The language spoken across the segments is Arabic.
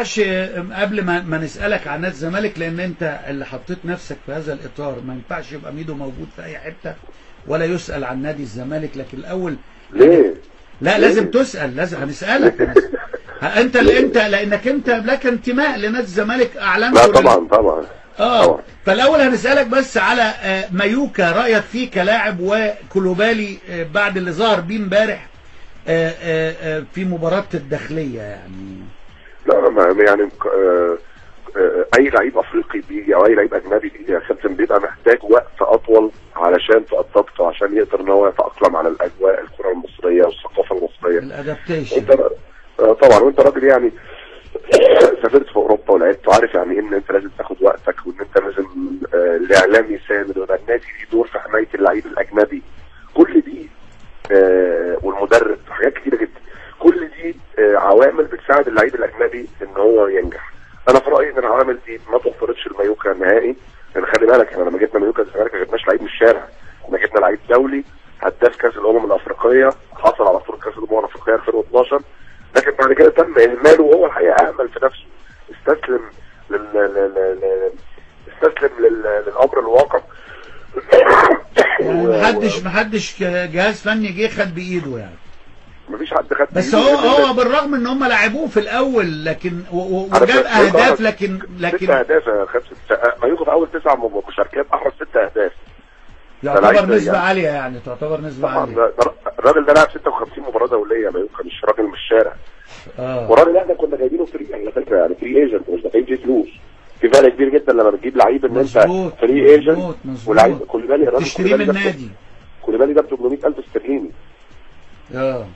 ينفعش قبل ما ما نسألك عن نادي الزمالك لأن أنت اللي حطيت نفسك في هذا الإطار ما ينفعش يبقى ميدو موجود في أي حتة ولا يسأل عن نادي الزمالك لكن الأول ليه؟ لا ليه؟ لازم تسأل لازم هنسألك هنسأل. ها، أنت اللي أنت لأنك أنت لك انتماء لنادي الزمالك أعلنت لا طبعا طبعا آه طبعا. فالأول هنسألك بس على آه، مايوكا رأيك فيه كلاعب وكلوبالي آه، بعد اللي ظهر بيه امبارح آه، في مباراة الداخلية يعني لا ما يعني آه، آه، أي لعيب أفريقي بيجي أو أي لعيب أجنبي بيجي يا كابتن بيبقى محتاج وقت أطول علشان تأدبت وعشان يقدر إن هو يتأقلم على الأجواء الكرة المصرية والثقافة المصرية. الادابتيشن انت آه، طبعا وأنت راجل يعني سافرت في أوروبا ولعبت وعارف يعني إيه إن أنت لازم تاخد وقتك وإن أنت لازم الاعلام يساند ويبقى النادي ليه دور في حماية اللعيب الأجنبي. كل دي والمدرب حاجات كتيره جدا كل دي آه، عوامل بتساعد اللعيب الأجنبي إن هو ينجح. أنا في رأيي إن العوامل دي ما توفرتش المايوكا نهائي. لأن خلي بالك إحنا لما جبنا مايوكا الزمالك ما جبناش لعيب من الشارع. إحنا جبنا لعيب دولي هداف كأس الأمم الأفريقية حصل على بطوله كأس الأمم الأفريقية 2012 لكن بعد كده تم إهماله وهو الحقيقة اهمل في نفسه. استسلم لل... لل... لل... استسلم لل... للأمر الواقع. يعني محدش محدش جهاز فني جه خد بإيده يعني. مفيش حد خد بس هو لكن- هو بالرغم إن هم لعبوه في الأول لكن وجاب فكرة أهداف طبعاً لكن ست لكن أهداف يا خمسة ست- مايوكا في أول تسع مشاركات احرز ست أهداف. يعتبر نسبة يعني. عالية يعني تعتبر نسبة طبعا عالية. ده- ده- الراجل ده لعب 56 مباراة دولية مايوكا مش راجل من الشارع. آه. والراجل ده إحنا كنا جايبينه free على فكرة يعني free agent مش دافعين فيه فلوس. في فرق كبير جدا لما بتجيب لعيب إن أنت free agent ولعيب كوليبالي الراجل تشتريه من ده نادي. كوليبالي ده ب 800000 استرليني. آه.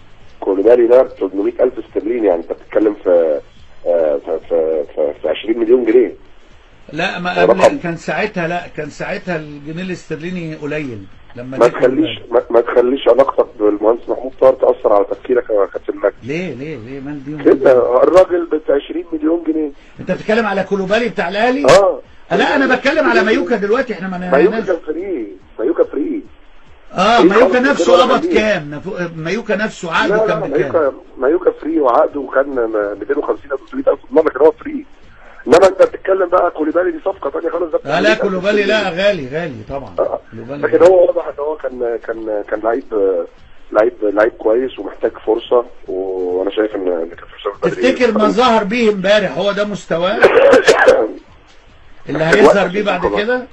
كوليبالي ده ب 800000 استرليني يعني أنت بتتكلم في آه، في في في, في 20 مليون جنيه. لا ما. قبل كان ساعتها لا كان ساعتها الجنيه الاسترليني قليل لما ما تخليش. ما, ما تخليش علاقتك بالمهندس محمود طاهر تأثر على تفكيرك يا كابتن مجدي ليه؟ ليه؟ ليه؟ مال دي كده الراجل ب 20 مليون جنيه. أنت بتتكلم على كولوبالي بتاع الأهلي؟ آه. لا أنا بتكلم على مايوكا دلوقتي إحنا ما مايوكا كان free آه إيه مايوكا نفسه قبض ولا كام مايوكا نفسه عقده كان بكام مايوكا مايوكا free وعقده كان 250 أو 300 ألف دولار لكن هو free إنما أنت بتتكلم بقى كوليبالي دي صفقة ثانية خالص ده لا 800,000 كولوبالي لا. غالي غالي طبعا آه. لكن. هو واضح إن هو كان كان كان لعيب لعيب لعيب كويس ومحتاج فرصة وأنا شايف إن كانت فرصة. تفتكر ما ظهر بيه امبارح هو ده مستواه اللي هيظهر بيه بعد كده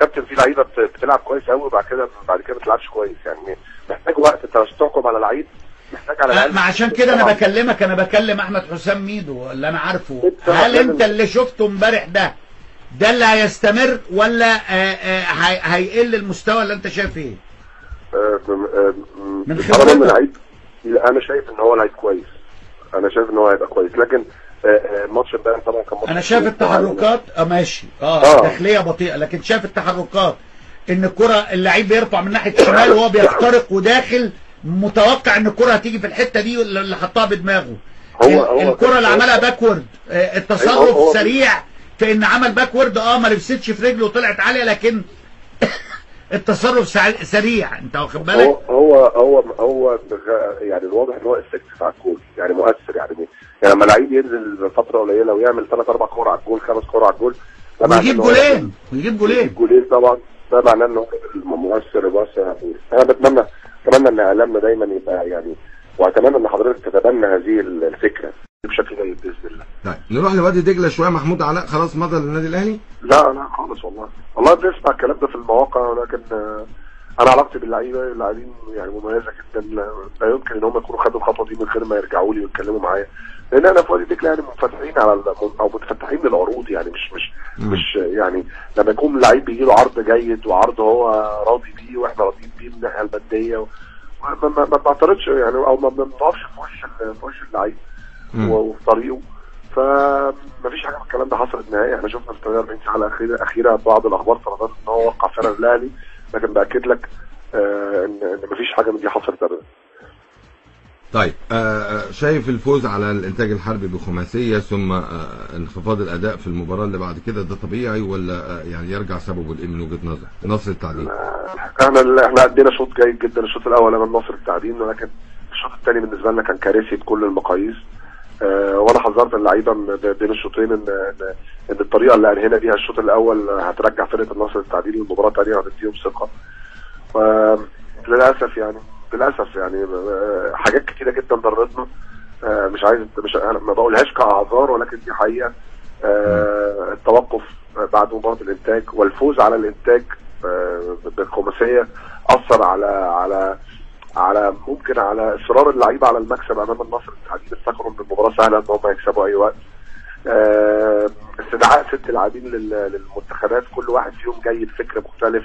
كابتن في لعيبة بت- بتلعب كويس قوي وبعد كده بعد كده ما بتلعبش كويس يعني محتاج وقت انت عشان تحكم على لعيب محتاج على آه، ما عشان كده أنا. بكلمك أنا بكلم أحمد حسام ميدو اللي أنا عارفه انت هل أنت اللي شفته امبارح ده ده اللي هيستمر ولا آه، آه، هي- هيقل المستوى اللي أنت شايف إيه آه، آه، من خبرتك. لعيب أنا شايف إن هو لعيب كويس أنا شايف إن هو هيبقى كويس لكن آه، آه، ماتش امبارح طبعا كان ماتش أنا شايف. التحركات آه ماشي. آه آه. داخليه بطيئة لكن شايف التحركات إن الكرة اللعيب بيرفع من ناحية الشمال وهو بيخترق وداخل متوقع إن الكرة هتيجي في الحتة دي اللي حطها بدماغه. هو- هو الكرة اللي هو- عملها backward. آه، هو- التصرف هو- سريع في ان عمل backward. آه ما لبستش في رجله وطلعت عالية لكن التصرف سريع. أنت واخد هو بالك؟ هو هو هو بغ- يعني الواضح إن هو effective على الجول يعني مؤثر يعني يعني لما لعيب ينزل فترة قليلة ويعمل ثلاث أربع كور على الجول خمس كور على الجول ويجيب جولين ويجيب جولين. جولين طبعا ده معناه إن هو مؤثر مؤثر. أنا بتمنى أتمنى إن إعلامنا دايما يبقى يعني وأتمنى إن حضرتك تتبنى هذه الفكرة بشكل جيد بإذن الله. طيب نروح لوادي دجلة شوية محمود علاء خلاص مضى للنادي الأهلي؟ لا لا خالص والله. والله بنسمع الكلام ده في المواقع ولكن آه، أنا علاقتي باللعيبة اللاعبين يعني مميزة جدا. لا لا يمكن إن هم يكونوا خدوا الخطوة دي من غير ما يرجعوا لي ويتكلموا معايا. لأن أنا في وادي دجلة يعني منفتحين على أو متفتحين للعروض يعني مش مش مم. مش يعني لما يكون لعيب بيجي له عرض جيد وعرض هو راضي بيه وإحنا راضيين بيه من الناحية المادية و- ما ما- بعترضش يعني أو ما بنقفش في وش في وش اللعيب وفي طريقه. فمفيش حاجة من الكلام ده حصلت نهائي. إحنا شفنا في 48 ساعه الاخيره الاخيره بعض الأخبار فرضت إن هو وقع فعلا الأهلي. لكن بأكد لك آه ان إن مفيش حاجة من دي حصلت ابدا. طيب آه، آه، شايف الفوز على الإنتاج الحربي بخماسية ثم آه، انخفاض الأداء في المباراة اللي بعد كده ده طبيعي ولا يعني يرجع سببه لإيه من وجهة نظر؟ نصر التعدين. إحنا إحنا ادينا شوط جيد جدا الشوط الأول أمام نصر التعدين ولكن الشوط الثاني بالنسبة لنا كان كارثي بكل المقاييس. وأنا حذرت اللعيبة بين الشوطين إن إن الطريقة اللي أنهينا بيها الشوط الأول هترجع فرقة النصر للتعديل للمباراه الثانية وهتديهم ثقة. للأسف يعني للأسف يعني آه، حاجات كتيرة جدا ضرتنا. آه، مش عايز مش أنا ما بقولهاش كأعذار ولكن دي حقيقة. آه، التوقف بعد مباراه الإنتاج والفوز على الإنتاج بالخماسية أثر على على على ممكن على إصرار اللعيبه على المكسب أمام النصر التعديل افتكروا ان المباراه سهلة إن هم يكسبوا أي وقت. استدعاء ست لاعبين لل- للمنتخبات كل واحد فيهم جاي بفكر مختلف.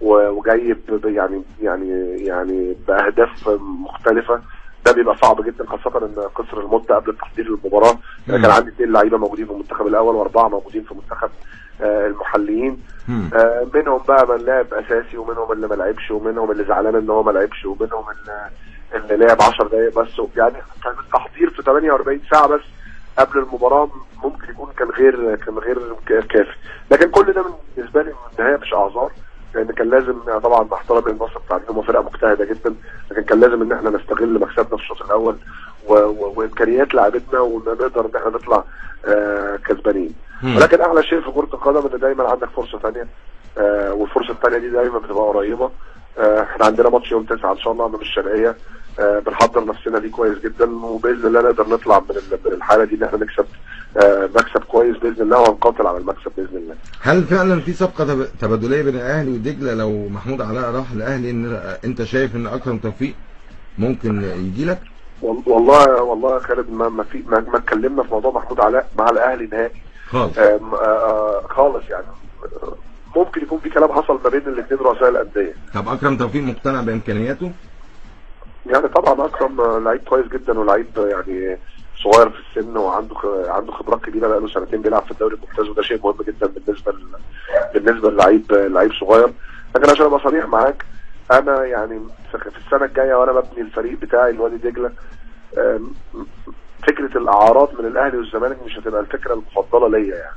وجاي يعني يعني يعني بأهداف مختلفة. ده بيبقى صعب جدا خاصة إن قصر المده قبل التحضير للمباراه. كان عندي اثنين لعيبة موجودين في المنتخب الأول وأربعة موجودين في منتخب آه، المحليين. آه، منهم بقى من لعب أساسي ومنهم اللي ما لعبش ومنهم اللي زعلان إن هو ما لعبش ومنهم اللي, اللي لعب 10 دقائق بس. يعني كان التحضير في 48 ساعة بس قبل المباراة ممكن يكون كان غير كان غير كافي. لكن كل ده بالنسبة لي في النهايه مش أعذار. لأن كان لازم طبعا مع احترامي للنصر بتاع هم فرقة مجتهدة جدا لكن كان لازم إن إحنا نستغل مكسبنا في الشوط الأول وإمكانيات لعبتنا ونقدر إن إحنا نطلع آه، كسبانين. ولكن أحلى شيء في كرة القدم إن دايما عندك فرصة ثانية آه والفرصة الثانية دي دايما بتبقى قريبة آه إحنا عندنا ماتش يوم 9 إن شاء الله امام الشرقية آه بنحضر نفسنا ليه كويس جدا وبإذن الله نقدر نطلع من ال- من الحالة دي إن إحنا نكسب مكسب كويس بإذن الله وهنقاتل على المكسب بإذن الله. هل فعلا في صفقة تب- تبادلية بين الأهلي ودجلة؟ لو محمود علاء راح الأهلي إن أنت شايف إن اكرم توفيق ممكن يجي لك؟ وال- والله والله يا خالد ما ما في ما, اتكلمنا في موضوع محمود علاء مع الأهلي نهائي. خالص. آه آه آه خالص يعني. ممكن يكون في كلام حصل ما بين الاثنين رؤساء الأندية. طب أكرم توفيق مقتنع بإمكانياته؟ يعني طبعا أكرم لعيب كويس جدا ولعيب يعني صغير في السن وعنده عنده خبرات كبيرة بقاله سنتين بيلعب في الدوري الممتاز وده شيء مهم جدا بالنسبة ل... بالنسبة للعيب لعيب صغير. لكن عشان أبقى صريح معاك أنا يعني في السنة الجاية وأنا ببني الفريق بتاعي الوادي دجلة فكرة الاعارات من الأهلي والزمالك مش هتبقى الفكرة المفضلة ليا يعني.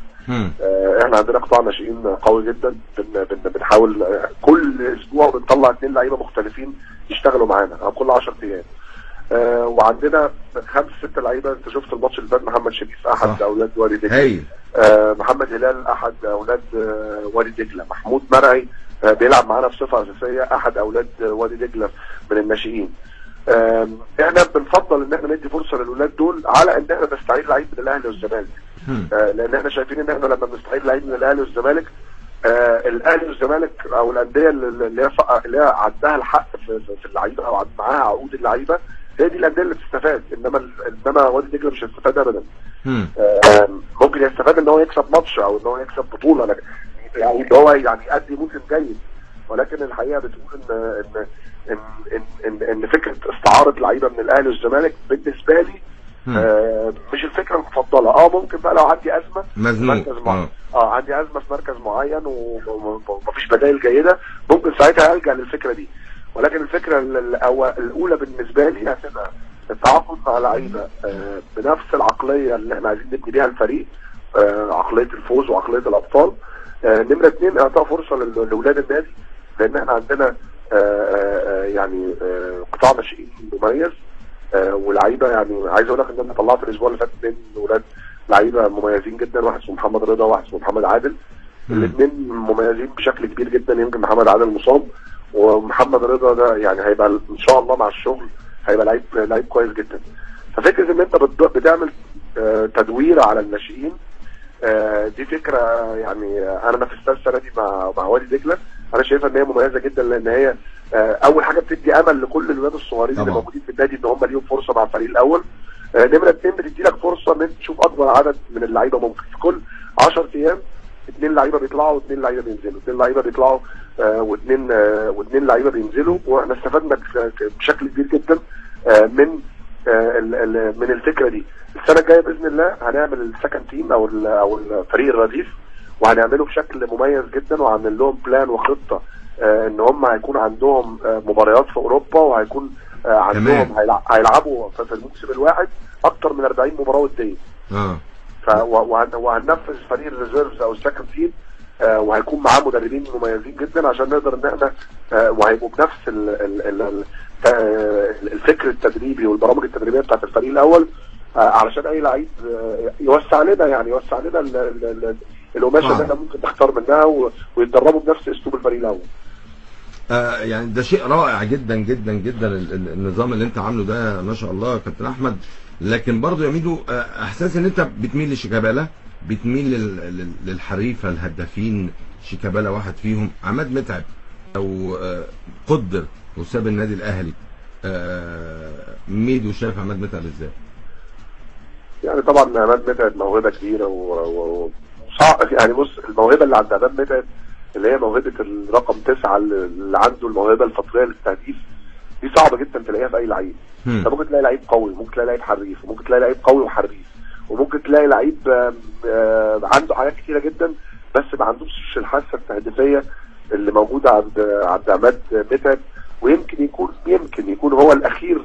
آه، إحنا عندنا قطاع ناشئين قوي جدا بن بن بنحاول آه، كل أسبوع بنطلع اثنين لعيبة مختلفين يشتغلوا معانا أو كل 10 أيام. آه، وعندنا خمس ست لعيبة. انت شفت الماتش اللي فات؟ محمد شريف أحد صح. أولاد وادي دجلة. آه، محمد هلال أحد أولاد آه، وادي دجلة. محمود مرعي آه، بيلعب معانا بصفة أساسية أحد أولاد آه، وادي دجلة من الناشئين. آم، إحنا بنفضل إن إحنا ندي فرصة للاولاد دول على إن إحنا نستعيد لعيب من الأهلي والزمالك. آه، لأن إحنا شايفين إن إحنا لما بنستعيد لعيب من الأهلي والزمالك آه، الأهلي والزمالك أو الأندية اللي هي اللي هي عندها الحق في, في- اللعيبة أو معاها عقود اللعيبة هي دي الانديه اللي بتستفاد إنما إنما وادي دجلة مش هيستفاد ابدا. آه، ممكن يستفاد إن هو يكسب ماتش أو إن هو يكسب بطولة لكن يعني إن هو يعني يأدي موسم جيد. ولكن الحقيقة بتقول إن إن إن إن, إن, إن فكرة استعارة لعيبة من الأهلي والزمالك بالنسبة لي. آه مش الفكرة المفضلة. آه ممكن بقى لو عندي أزمة مزنوق. مركز معين آه. آه عندي أزمة في مركز معين ومفيش بدائل جيدة ممكن ساعتها ألجأ للفكرة دي. ولكن الفكرة الأولى بالنسبة لي هتبقى التعاقد مع لعيبة آه بنفس العقلية اللي إحنا عايزين نبني بيها الفريق آه عقلية الفوز وعقلية الأبطال. آه نمرة اثنين إعطاء فرصة لأولاد النادي لأن إحنا عندنا يعني قطاع ناشئين مميز. ولعيبة يعني عايز أقول لك إن أنا طلعت الأسبوع اللي فات اثنين ولاد لعيبة مميزين جدا واحد اسمه محمد رضا وواحد اسمه محمد عادل. الاثنين مميزين بشكل كبير جدا يمكن محمد عادل مصاب. ومحمد رضا ده يعني هيبقى إن شاء الله مع الشغل هيبقى لعيب لعيب كويس جدا. ففكرة إن أنت بت- بتعمل آه، تدوير على الناشئين آه، دي فكرة يعني أنا نفذتها السنة دي مع مع وادي دجلة. أنا شايفها إن هي مميزة جدا لأن هي آه، أول حاجة بتدي أمل لكل الولاد الصغيرين اللي. موجودين في النادي إن هم ليهم فرصة مع الفريق الأول. نمرة اثنين بتدي لك فرصة إن أنت تشوف أكبر عدد من اللعيبة ممكن في كل 10 أيام اثنين لعيبة بيطلعوا واثنين لعيبة بينزلوا. اثنين لعيبة بيطلعوا واثنين آه، واثنين لعيبة بينزلوا وإحنا استفدنا بشكل كبير جدا آه، من آه، من الفكرة دي. السنة الجاية بإذن الله هنعمل ال second team أو أو الفريق الرديف وهنعمله بشكل مميز جدا وهعمل لهم plan وخطة آه، إن هم هيكون عندهم آه، مباريات في أوروبا وهيكون آه، عندهم هيلعبوا في الموسم الواحد أكتر من 40 مباراة ودية. آه. وهننفذ فريق ال reserves أو ال second team آه، وهيكون معاه مدربين مميزين جدا عشان نقدر إن إحنا آه، وهيبقوا بنفس آه، الفكر التدريبي والبرامج التدريبية بتاعت الفريق الأول آه، علشان أي لعيب آه، يوسع لنا يعني يوسع لنا ال- ال- ال- القماشة آه. اللي إحنا ممكن نختار منها ويتدربوا بنفس أسلوب الفريق الأول. آه يعني ده شيء رائع جدا جدا جدا ال- ال- النظام اللي أنت عامله ده ما شاء الله يا كابتن أحمد. لكن برضه يا ميدو آه إحساس إن أنت بتميل لشيكابالا؟ بتميل لل- لل- للحريفة الهدافين شيكابالا واحد فيهم عماد متعب أو آه قدر وساب النادي الأهلي آه ميدو شايف عماد متعب إزاي؟ يعني طبعا عماد متعب موهبة كبيرة و... و... يعني بص الموهبة اللي عند عماد متعب اللي هي موهبة الرقم تسعة اللي عنده الموهبة الفطرية للتهديف دي صعبة جدا تلاقيها في أي لعيب. أنت ممكن تلاقي لعيب قوي ممكن تلاقي لعيب حريف وممكن تلاقي لعيب قوي وحريف وممكن تلاقي لعيب عنده حاجات كتيرة جدا بس ما عندوش الحاسة التهديفية اللي موجودة عند عند عماد متعب. ويمكن يكون يمكن يكون هو الأخير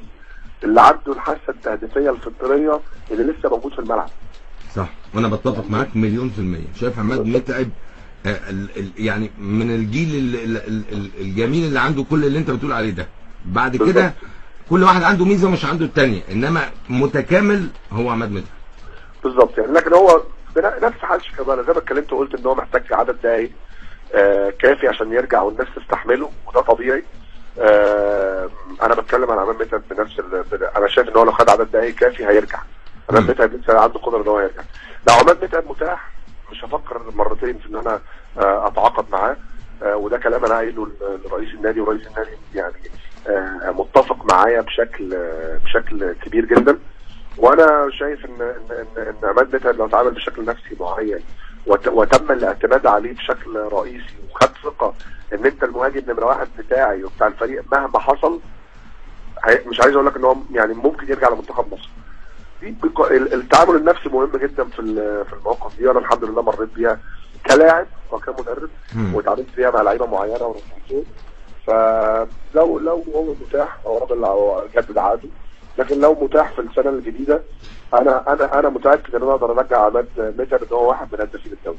اللي عنده الحاسة التهديفية الفطريه اللي لسه موجود في الملعب. صح. وأنا بتفق معاك مليون في المية. شايف عماد متعب آه، يعني من الجيل ال- ال- ال- ال- الجميل اللي عنده كل اللي أنت بتقول عليه ده. بعد كده. كل واحد عنده ميزة مش عنده التانية. إنما متكامل هو عماد متعب. بالظبط يعني. لكن هو نفس حال شيكابالا زي ما اتكلمت وقلت إن هو محتاج عدد دقايق آه كافي عشان يرجع والناس تستحمله وده طبيعي. آه أنا بتكلم عن عماد متعب بنفس أنا شايف إن هو لو خد عدد دقايق كافي هيرجع. عماد مم. متعب لسه عنده قدرة إن هو يرجع. لو عماد متعب متاح مش هفكر مرتين في إن أنا آه أتعاقد معاه. آه وده كلام أنا قايله لرئيس النادي ورئيس النادي يعني متفق معايا بشكل بشكل كبير جدا. وأنا شايف ان ان ان, إن عماد متعب لو اتعامل بشكل نفسي معين وت- وتم الاعتماد عليه بشكل رئيسي وخد ثقة ان انت المهاجم نمرة واحد بتاعي وبتاع الفريق مهما حصل مش عايز أقول لك ان هو يعني ممكن يرجع لمنتخب مصر التعامل النفسي مهم جدا في في المواقف دي أنا الحمد لله مريت بيها كلاعب وكمدرب. واتعاملت فيها مع لعيبة معينة ورفعتهم فلو لو هو متاح هو راجل جدد عقده لكن لو متاح في السنة الجديدة أنا أنا أنا متأكد إن أنا أقدر أرجع عماد متعب إن هو واحد من هدافين الدوري